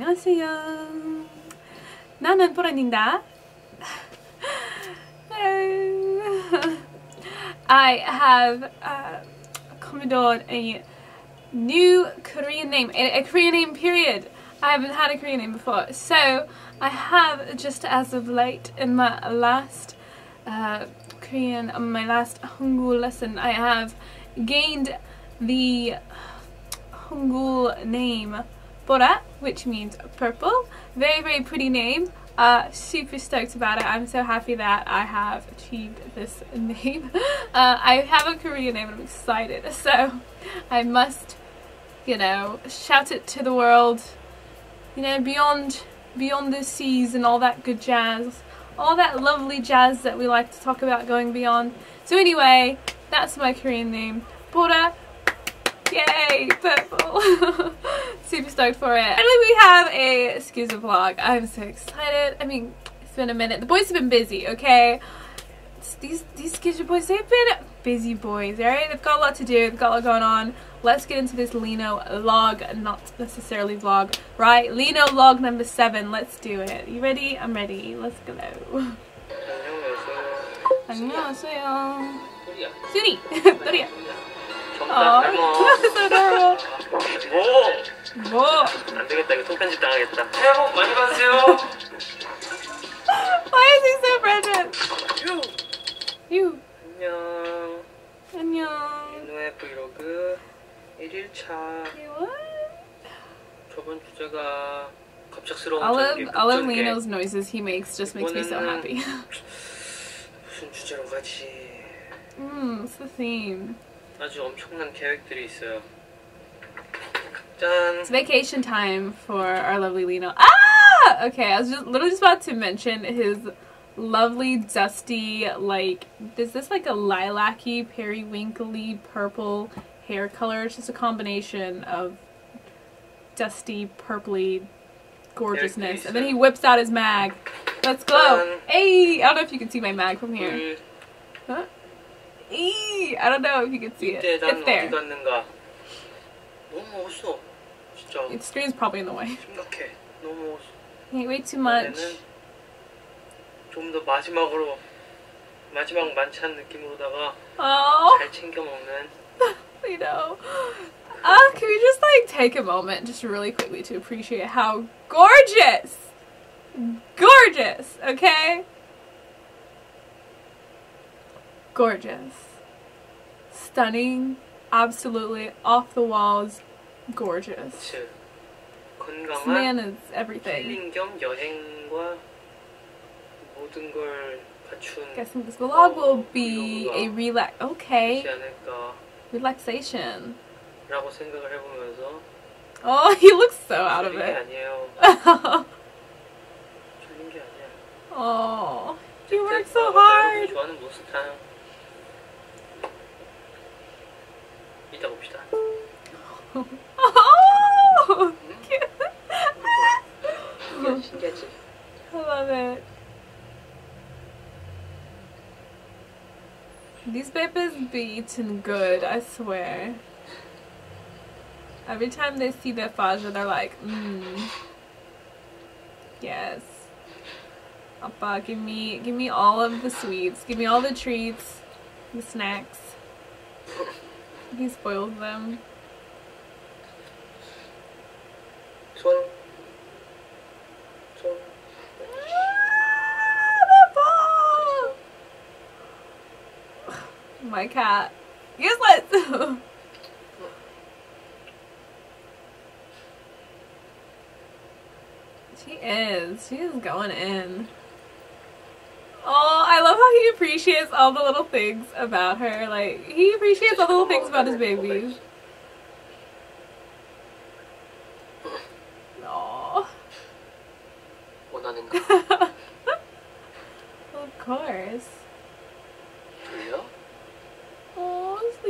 안녕하세요. 나는 보라입니다. I have uh, come on a new Korean name, a, a Korean name period. I haven't had a Korean name before. So I have just as of late in my last uh, Korean, my last Hangul lesson, I have gained the Hangul name Bora, which means purple. Very, very pretty name. Uh, super stoked about it. I'm so happy that I have achieved this name. Uh, I have a Korean name and I'm excited. So I must, you know, shout it to the world. You know, beyond beyond the seas and all that good jazz. All that lovely jazz that we like to talk about going beyond. So anyway, that's my Korean name. Bora. Yay, purple. Super stoked for it. Finally we have a Scusa vlog. I'm so excited. I mean, it's been a minute. The boys have been busy, okay? These these Skizzer boys, they've been busy boys, alright? They've got a lot to do, they've got a lot going on. Let's get into this Lee Know log, not necessarily vlog, right? Lee Know log number seven, let's do it. You ready? I'm ready. Let's go. 안녕하세요. 소리. 소리. 어, 뭐? 뭐? 안 되겠다. 이거 통편집 당하겠다. 새해 복 많이 받으세요. Why is he so present? You. You. 안녕. 안녕. 민우의 브이로그 1일차. 저번 주제가 갑작스러운 All of, all of Lee Know's noises he makes just makes me so happy. 무슨 주제로 가지? Mm, it's the theme. 아주 엄청난 계획들이 있어요. Done. It's vacation time for our lovely Lee Know. Ah! Okay, I was just literally just about to mention his lovely dusty like is this like a lilac-y periwinkly purple hair color it's just a combination of dusty purpley gorgeousness and then he whips out his mag let's go hey i don't know if you can see my mag from here huh? Eee, i don't know if you can see it 이때 난 it's there 어디 갔는가? 너무 먹었어. 진짜 the screen's probably in the way 심각해. 너무 먹었어. can't wait too much 이번에는 좀 더 마지막으로 마지막 만찬 느낌으로다가 oh 잘 챙겨 먹는 you know. Uh, can we just like take a moment just really quickly to appreciate how gorgeous, gorgeous, okay? gorgeous. Stunning, absolutely off the walls, gorgeous. This man is everything. Guess this vlog will be a relax. Okay. Relaxation. Oh, he looks so out of it. oh, he worked so hard. oh, cute. You. I love it. These papers be eating good, I swear. Every time they see their faja, they're like, mmm. Yes. Appa, give me, give me all of the sweets. Give me all the treats, the snacks. He spoils them. My cat. Useless! she is. She is going in. Oh, I love how he appreciates all the little things about her. Like, he appreciates all the little things about his babies.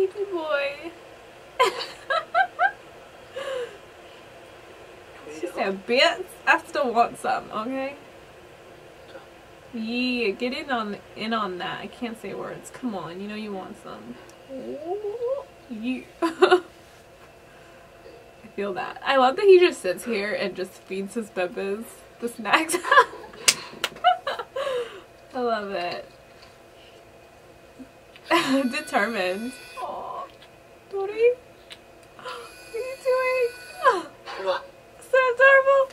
Sleepy boy. She said, "Bits, I still want some." Okay. Yeah, get in on in on that. I can't say words. Come on, you know you want some. You. I feel that. I love that he just sits here and just feeds his bebes the snacks. I love it. Determined. Aw, Dory. What are you doing? 일로 와. So adorable.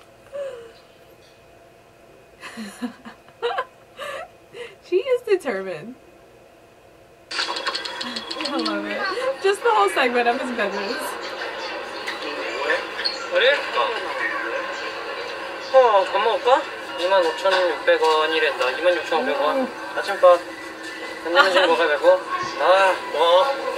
she is determined. I love it. Just the whole segment of his beverages. 그래? 어, 밥 먹을까? 25,600원이란다. 26,500원. 아침밥. 한 잔씩 먹어야되고 아, 뭐.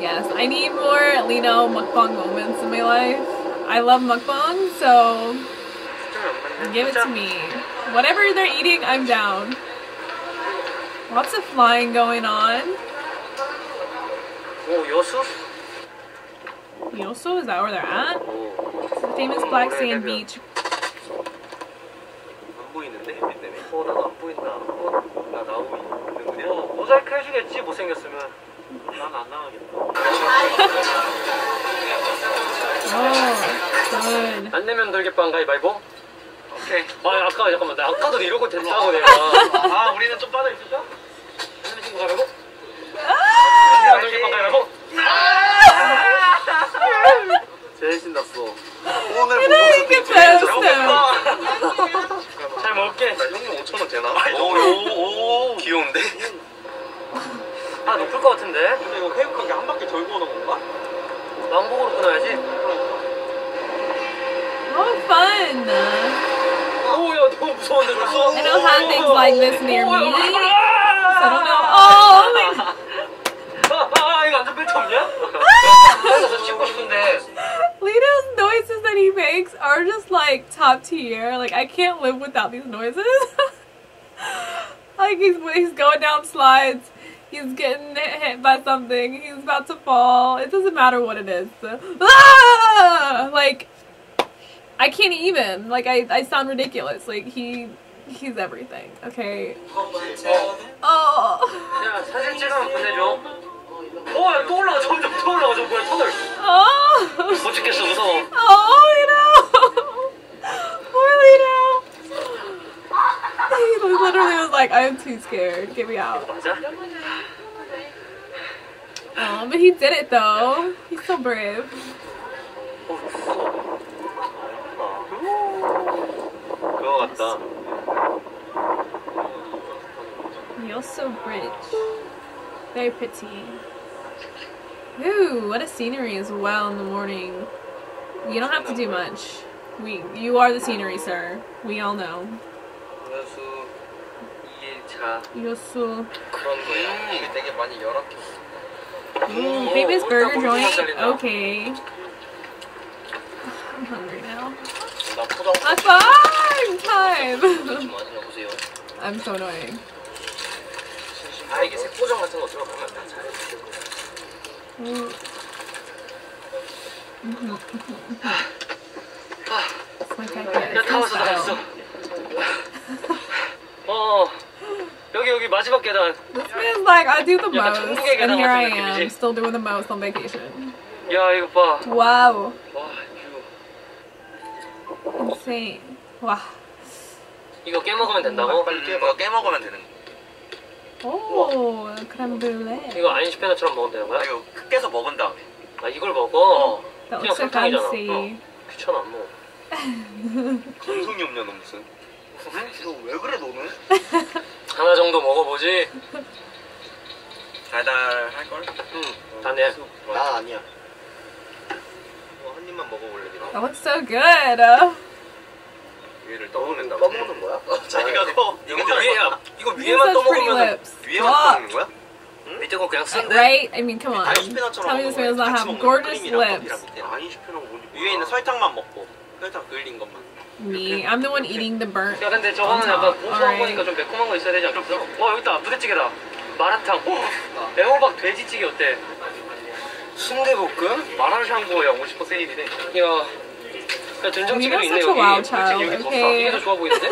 Yes, I need more Lee Know mukbang moments in my life. I love mukbang, so give it to me. Whatever they're eating, I'm down. Lots of flying going on. Oh, Yosu? Yosu? Is that where they're at? It's the famous black sand beach. 안 보이는데 햇빛 때문에. 어, 나도 안 보인다. 어, 나 나오고 있는데. 어, 모자이크 해주겠지, 못생겼으면. 난안 나가겠다. 안 내면 돌겠빵 가위바위보? 오케이. 아, 아까, 잠깐만. 나 아까도 이러고 됐다고, 내가. 아 우리는 좀 빠져 있을까? 안 내면 친구 가위바위보? 아, 안 내면 돌겠빵 가위바위보? 제일 신났어. 오늘 post them. 잘 먹을게. 나 형님 5천 원 되나? 오오 귀여운데? 아, 높을 것 같은데? 근데 이거 회육하게 한 바퀴 돌고 오는 건가? 왕복으로 끊어야지. Oh, fun. 오, 야, 너무 무서운데, 벌써? I don't have things like this near me. So I don't know. Oh, my 아, 이거 완전 벨트 없냐? 그래서 찍고 싶은데. Lito's noises that he makes are just like top tier. Like I can't live without these noises. like he's he's going down slides, he's getting hit by something, he's about to fall. It doesn't matter what it is. Ah! Like I can't even. Like I I sound ridiculous. Like he he's everything. Okay. Oh. 야, 사진 찍으면 보내줘. 어, 야, 또 올라가. 점점 더 올라가. 저 뭐야, 터널. Oh. 못 찍겠어, 무서워. Oh, Lito! Poor Lito! he literally was like, I am too scared. Get me out. Oh, but he did it though. He's so brave. You're so rich. Very pretty. Ooh, what a scenery as well in the morning. You don't have to do much. We, you are the scenery, sir. We all know. 여수 2일차 You're so 그런 거야. 음, 되게 많이 열악해. Ooh, famous burger joint. Okay. I'm hungry now. 나 포장. High five time. 좀 많이 넣어보세요. I'm so annoying. 아 이게 색포장 같은 거 들어가면 다 잘. Ooh. It's like I get 야, it. 다 왔어, 다 마지막 계단. This feels like I do the most, 천국의 and 계단 here I 같은 am, 느낌이지? still doing the most on vacation. 야, 이거 봐. Wow, 와, 이거. insane. Wow. 이거 깨먹으면 된다고? 빨리 깨봐. 깨먹으면 되는 거. Oh, creme brulee. 이거 아인슈페너처럼 먹으면 되는 거야? 이거 깨서 먹은 다음에. 아, 이걸 먹어? That 그냥 설탕이잖아. fancy. 귀찮아, 안 먹어. 감성이 없냐 너 무슨? 너왜 그래 너는? 하나 정도 먹어보지. 달달할 걸? 응, 다 내. 나 아니야. 이거 한 입만 먹어볼래 니가? That looks so good. Uh, 위를 떠먹는다. 떠먹는 거야? 자기가 커. 이거 위에야. 이거 위에만 떠먹으면. 위에만. 떠먹는 거야? 밑에 거 그냥 쓴데? Right? I mean, come on. Tell me this man does not have gorgeous lips. 위에 있는 설탕만 먹고 설탕 그을린 것만. Me. I'm the one eating the burnt. 야 근데 저거는 약간. 고소한. 거니까 좀 매콤한 거 있어야 되지 않겠어? 와 여기 있다 부대찌개다 마라탕 애호박 돼지찌개 어때? 순대볶음? 마라샹궈 야 50% 세일이네 야, 야 된장찌개도 있네 여기 child, 여기 더 싸. okay? 이게 더 좋아 보이는데?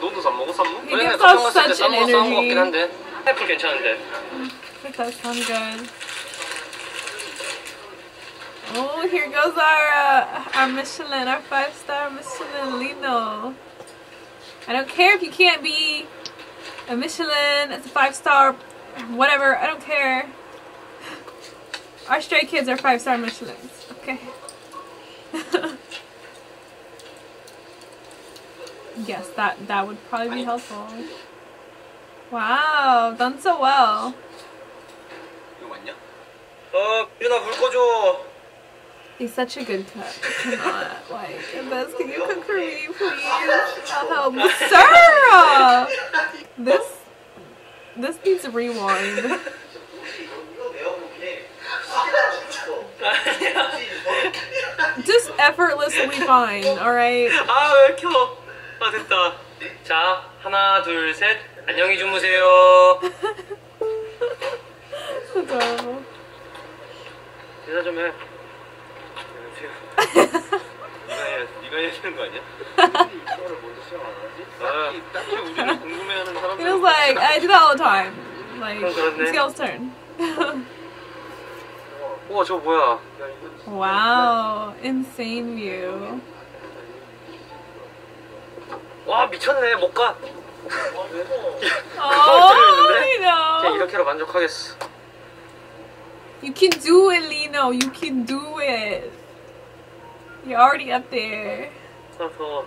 너도 쌈먹? He 왜냐면 gives 가평 갔을 때 such an 쌈먹어 싸운 거 같긴. 한데 파인애플 괜찮은데 That does sound good. Oh, here goes our, uh, our Michelin, our five-star Michelin Lee Know. I don't care if you can't be a Michelin, it's a five-star, whatever, I don't care. Our stray kids are five-star Michelins, okay? yes, that, that would probably be helpful. Wow, done so well. 어, 일어나 물 꺼줘. He's such a good cook. Cannot like Bess, can you cook for me, please? I'll help. Sir, this this needs a rewind. Just effortlessly fine. All right. 아왜 켜? 아 됐다 자 하나 둘 셋 안녕히 주무세요 Adorable. 인사 좀해 네가 해, 네가 해야 되는 거 아니야? 이거를 먼저 시작 안 하지? 딱히, 딱히 우리를 궁금해하는 사람들 Feels like I do that all the time. Like Oh, 그렇네. it's y'all's turn. 우와 저거 뭐야 wow, insane view. 와 미쳤네 못가 Oh, you know. 그냥 이렇게로 만족하겠어 You can do it, Lino. You can do it. You're already up there. 아 더워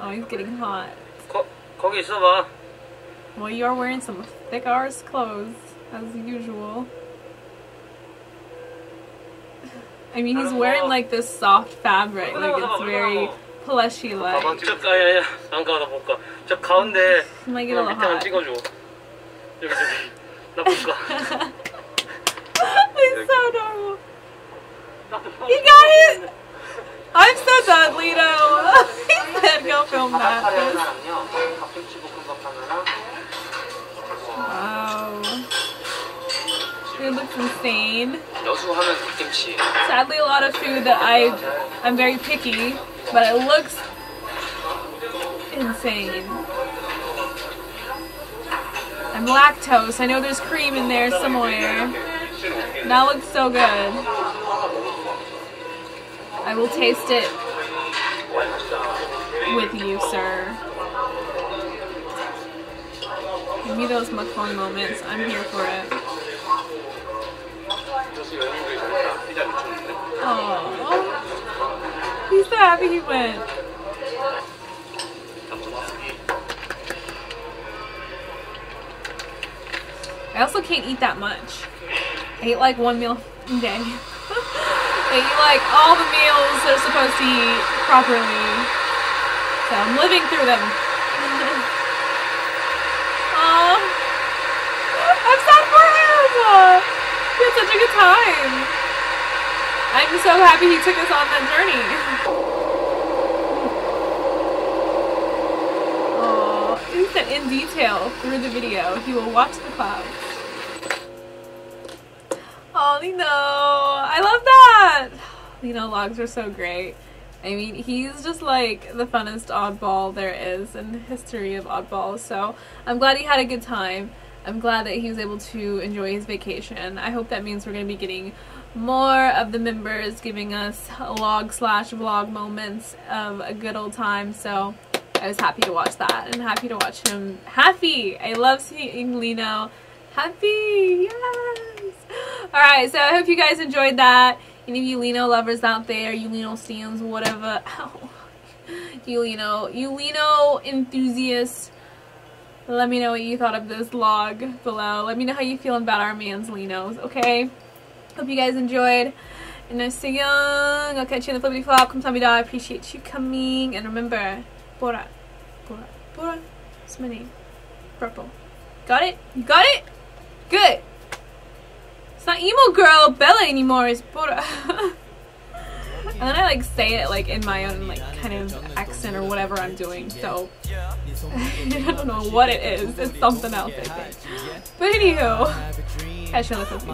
Oh, he's getting hot. 거, 거기 있어봐 Well, you are wearing some thick ass clothes, as usual. I mean, he's wearing like this soft fabric, like it's very plushy 봐봐 like. 저 아야야 안가 나 못가 저 가운데 He might get a 나 little 밑에만 hot. 찍어줘 여기 저기 나 못가 He's so adorable. He got it! I'm so done, Lito. he said go film that. Wow. It looks insane. Sadly, a lot of food that I, I'm very picky, but it looks insane. I'm lactose. I know there's cream in there somewhere. That looks so good. I will taste it with you, sir. Give me those mukbang moments. I'm here for it. Oh, he's so happy he went. I also can't eat that much. I eat like one meal a day. I eat like all the meals they're supposed to eat properly. So I'm living through them. Aw. Um, I'm sad for him. He had such a good time. I'm so happy he took us on that journey. Oh, he said in detail through the video he will watch the clouds. Oh, Lee Know, I love that. know, logs are so great. I mean, he's just like the funnest oddball there is in the history of oddballs. So I'm glad he had a good time. I'm glad that he was able to enjoy his vacation. I hope that means we're going to be getting more of the members giving us log slash vlog moments of a good old time. So I was happy to watch that and happy to watch him happy. I love seeing Lee Know happy. Yes. All right. So I hope you guys enjoyed that. Any of you Lee Know lovers out there, you Lee Know stands, whatever. Ow. You Lee Know, you Lee Know enthusiasts. Let me know what you thought of this vlog below. Let me know how you feel about our man's Lee Knows, okay? Hope you guys enjoyed. And I'm so young. I'll catch you in the flippity flop. Kamsahamnida. I appreciate you coming. And remember, Bora. Bora. Bora. That's my name. Purple. Got it? You got it? Good not emo girl Bella anymore, it's Bora. and then I like say it like in my own like kind of accent or whatever I'm doing, so I don't know what it is. It's something else, I think. But anywho, I should listen to